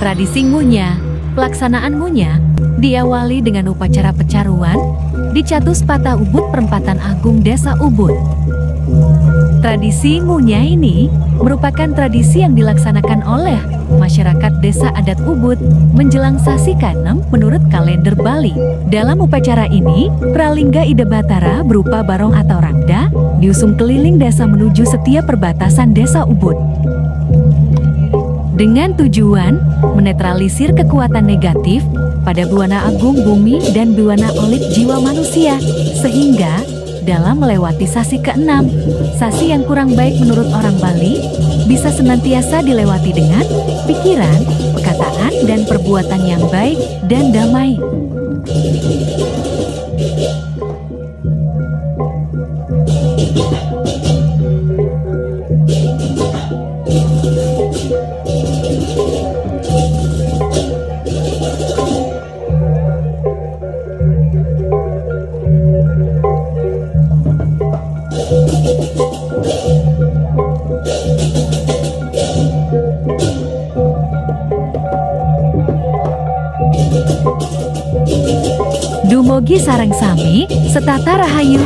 Tradisi ngunya, pelaksanaan ngunya, diawali dengan upacara pecaruan di Catus Patah Ubud Perempatan Agung Desa Ubud. Tradisi ngunya ini merupakan tradisi yang dilaksanakan oleh masyarakat desa adat Ubud menjelang Sasi Kanem menurut kalender Bali. Dalam upacara ini, Pralingga Ida Batara berupa barong atau rangda diusung keliling desa menuju setiap perbatasan desa Ubud dengan tujuan menetralisir kekuatan negatif pada buana agung bumi dan buana olip jiwa manusia, sehingga dalam melewati sasi keenam, sasi yang kurang baik menurut orang Bali, bisa senantiasa dilewati dengan pikiran, perkataan, dan perbuatan yang baik dan damai. Dumogi Sarang Sami, Setata Rahayu.